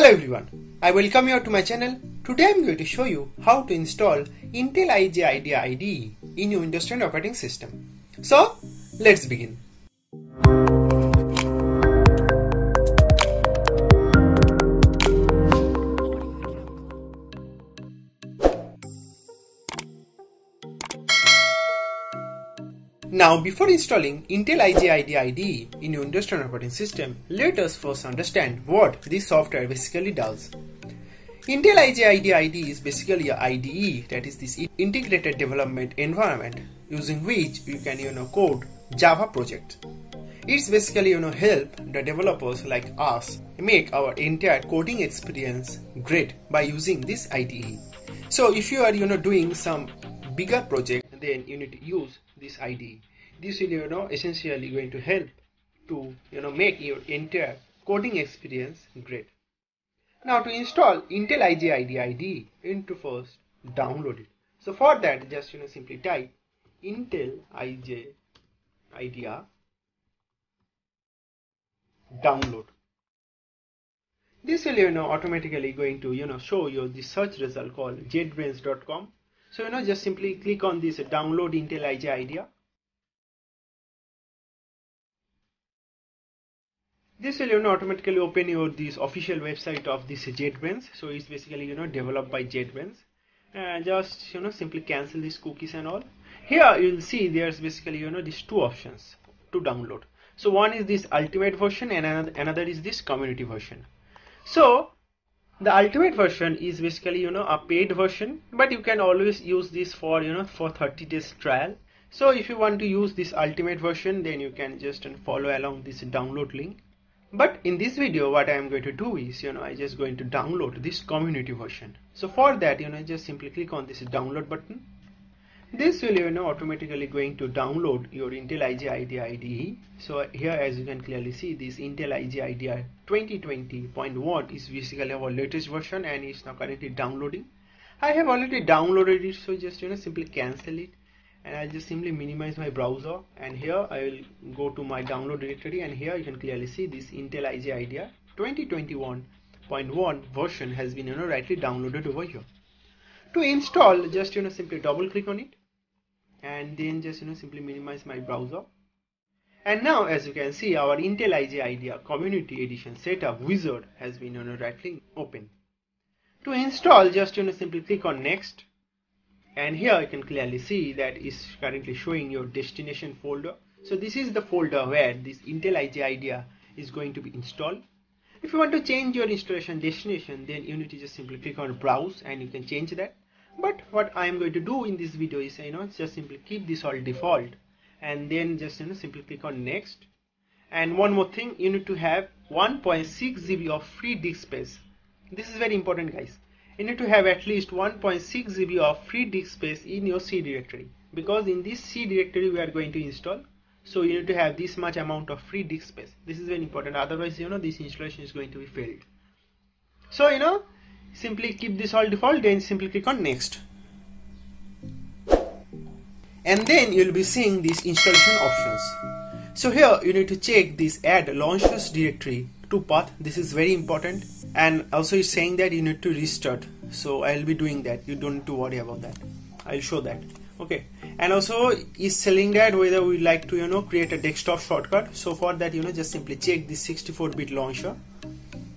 Hello everyone, I welcome you to my channel. Today I am going to show you how to install IntelliJ IDEA IDE in your Windows 10 operating system. So let's begin. Now, before installing IntelliJ IDE in your Windows 10 operating system, let us first understand what this software basically does. IntelliJ IDE is basically a IDE that is this integrated development environment using which you can you know code Java projects. It's basically you know help the developers like us make our entire coding experience great by using this IDE. So if you are you know doing some bigger project then you need to use this IDE. This will you know essentially going to help to you know make your entire coding experience great. Now to install Intel IDEA IDE, you need to first download it. So for that just you know simply type Intel IJ IDEA download. This will you know automatically going to you know show you the search result called jetbrains.com so you know just simply click on this download IntelliJ IDEA. This will you know automatically open your this official website of this JetBrains. So it's basically you know developed by JetBrains. And just you know simply cancel these cookies and all. Here you'll see there's basically you know these two options to download. So one is this ultimate version and another, another is this community version. So the ultimate version is basically you know a paid version but you can always use this for you know for 30 days trial. So if you want to use this ultimate version then you can just follow along this download link. But in this video what i am going to do is you know i just going to download this community version. So for that you know just simply click on this download button this will you know automatically going to download your IntelliJ IDEA IDE so here as you can clearly see this IntelliJ IDEA 2020.1 is basically our latest version and it's now currently downloading. I have already downloaded it so just you know simply cancel it and I'll just simply minimize my browser. And here I will go to my download directory and here you can clearly see this Intel IDEA 2021.1 version has been you know rightly downloaded over here. To install just you know simply double click on it and then just you know simply minimize my browser. And now as you can see our IntelliJ IDEA community edition setup wizard has been you know rightly open. To install just you know simply click on next. And here you can clearly see that is currently showing your destination folder. So this is the folder where this IntelliJ IDEA is going to be installed. If you want to change your installation destination then you need to just simply click on browse and you can change that but what I am going to do in this video is you know just simply keep this all default and then just you know simply click on next. And one more thing you need to have 1.6 GB of free disk space. This is very important guys. You need to have at least 1.6 GB of free disk space in your C directory. Because in this C directory we are going to install. So you need to have this much amount of free disk space. This is very important. Otherwise you know this installation is going to be failed. So you know simply keep this all default then simply click on next. And then you'll be seeing these installation options. So here you need to check this add launchers directory to path. This is very important. And also it's saying that you need to restart. So I'll be doing that. You don't need to worry about that. I'll show that. Okay. And also is telling that whether we like to you know create a desktop shortcut. So for that you know just simply check this 64 bit launcher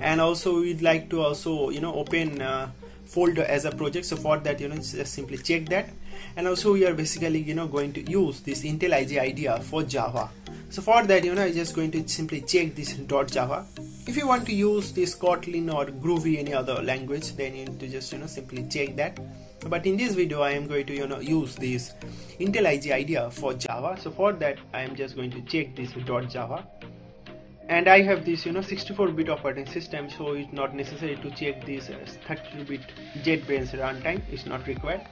and also we'd like to also you know open uh, folder as a project. So for that you know just simply check that. And also we are basically you know going to use this IntelliJ IDEA for Java. So for that you know I'm just going to simply check this dot Java. If you want to use this Kotlin or Groovy any other language then you need to just you know simply check that. But in this video I am going to you know use this IntelliJ IDEA for Java. So for that I am just going to check this dot Java and I have this you know 64 bit operating system so it's not necessary to check this 32 bit JetBrains runtime. It's not required.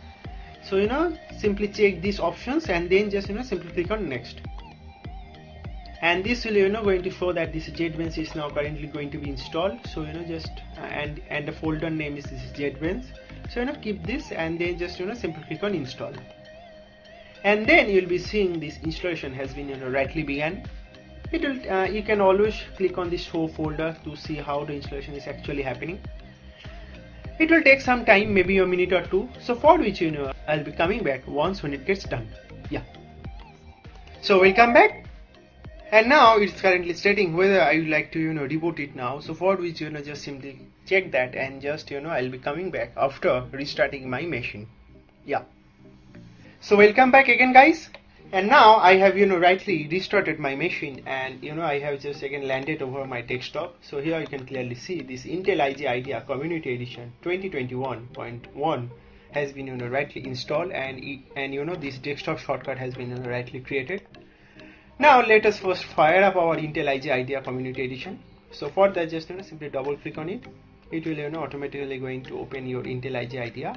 So you know simply check these options and then just you know simply click on next. And this will you know going to show that this JetBrains is now currently going to be installed. So you know just uh, and and the folder name is this JetBrains. So you know keep this and then just you know simply click on install. And then you'll be seeing this installation has been you know rightly began it will uh, you can always click on the show folder to see how the installation is actually happening. It will take some time maybe a minute or two. So for which you know I'll be coming back once when it gets done. Yeah. So we'll come back. And now it's currently stating whether I would like to you know reboot it now. So for which you know just simply check that and just you know I'll be coming back after restarting my machine. Yeah. So we'll come back again guys and now I have you know rightly restarted my machine and you know I have just again landed over my desktop. So here you can clearly see this IntelliJ IDEA Community Edition 2021.1 has been you know rightly installed and and you know this desktop shortcut has been you know, rightly created. Now let us first fire up our IntelliJ IDEA Community Edition. So for that just you know simply double click on it. It will you know automatically going to open your IntelliJ IDEA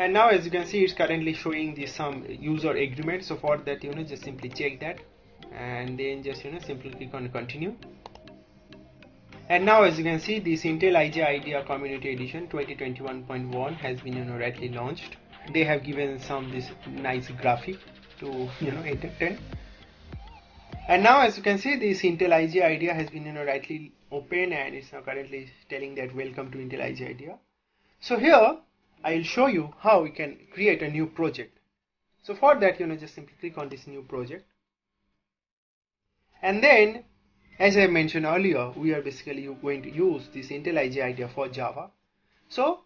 and now as you can see it's currently showing the some user agreement. So for that you know just simply check that. And then just you know simply click on continue. And now as you can see this IntelliJ IDEA Community Edition 2021.1 has been you know rightly launched. They have given some this nice graphic to you know entertain. And now as you can see this IntelliJ IDEA has been you know rightly open and it's now currently telling that welcome to IntelliJ IDEA. So here I'll show you how we can create a new project. So for that, you know, just simply click on this new project. And then, as I mentioned earlier, we are basically going to use this IntelliJ IDEA for Java. So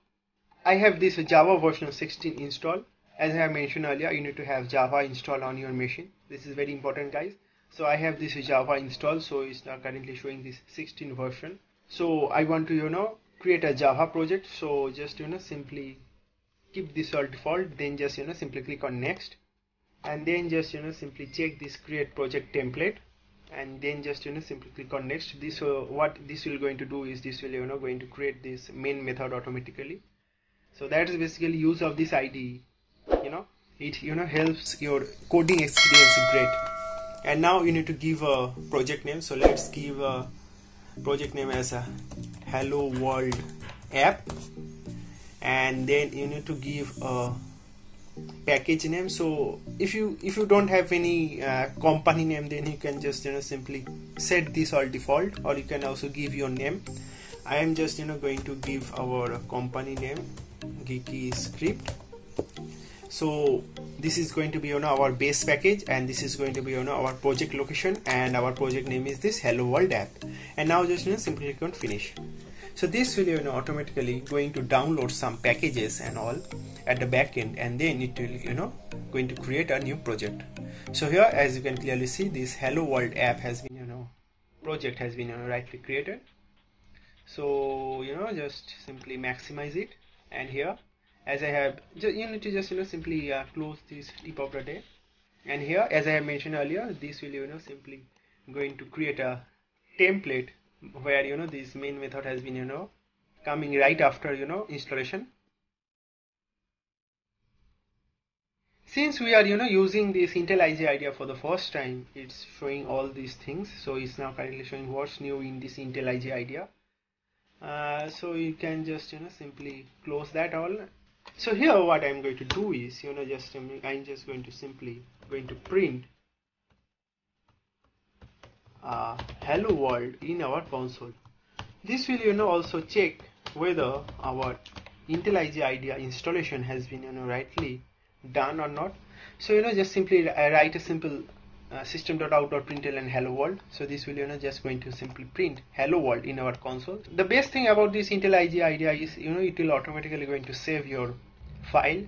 I have this Java version 16 installed. As I mentioned earlier, you need to have Java installed on your machine. This is very important, guys. So I have this Java installed, so it's now currently showing this 16 version. So I want to, you know, create a Java project. So just, you know, simply keep this all default then just you know simply click on next. And then just you know simply check this create project template. And then just you know simply click on next. This uh, what this will going to do is this will you know going to create this main method automatically. So that is basically use of this IDE you know. It you know helps your coding experience great. And now you need to give a project name. So let's give a project name as a hello world app and then you need to give a package name. So if you if you don't have any uh, company name then you can just you know simply set this all default. Or you can also give your name. I am just you know going to give our company name geeky script. So this is going to be you know our base package. And this is going to be you know our project location. And our project name is this hello world app. And now just you know simply click on finish so this will you know automatically going to download some packages and all at the backend and then it will you know going to create a new project. So here as you can clearly see this hello world app has been you know project has been you know rightly created. So you know just simply maximize it. And here as I have you need to just you know simply uh, close this tip of the day. And here as I have mentioned earlier this will you know simply going to create a template where you know this main method has been you know coming right after you know installation. Since we are you know using this IntelliJ IDEA for the first time it's showing all these things. So it's now currently showing what's new in this IntelliJ IDEA. Uh, so you can just you know simply close that all. So here what I'm going to do is you know just I'm just going to simply going to print uh, hello world in our console. This will you know also check whether our IntelliJ IDEA installation has been you know rightly done or not. So you know just simply write a simple uh, system.out.println hello world. So this will you know just going to simply print hello world in our console. The best thing about this IntelliJ IDEA is you know it will automatically going to save your file.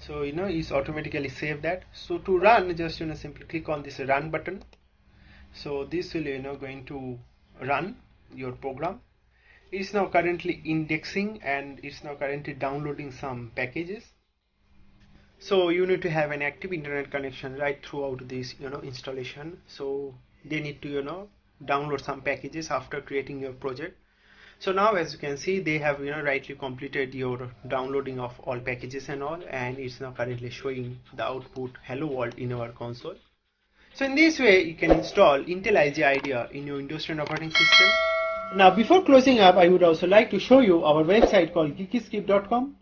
So you know it's automatically save that. So to run just you know simply click on this run button so this will you know going to run your program. It's now currently indexing and it's now currently downloading some packages. So you need to have an active internet connection right throughout this you know installation. So they need to you know download some packages after creating your project. So now as you can see they have you know rightly completed your downloading of all packages and all and it's now currently showing the output hello world in our console so in this way, you can install IntelliJ IDEA in your Windows 10 operating system. Now before closing up, I would also like to show you our website called geekyscript.com.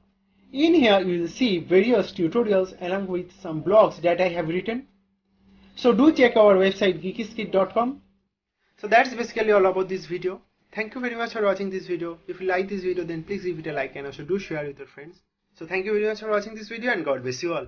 In here, you will see various tutorials along with some blogs that I have written. So do check our website geekyscript.com. So that's basically all about this video. Thank you very much for watching this video. If you like this video then please give it a like and also do share with your friends. So thank you very much for watching this video and God bless you all.